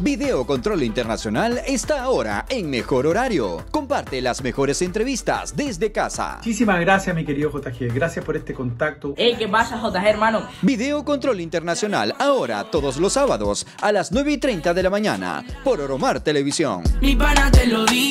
Video Control Internacional está ahora en mejor horario. Comparte las mejores entrevistas desde casa. Muchísimas gracias, mi querido JG. Gracias por este contacto. Ey, ¿qué pasa, JG, hermano? Video Control Internacional ahora todos los sábados a las 9 y 30 de la mañana por Oromar Televisión. Mi pana te lo di.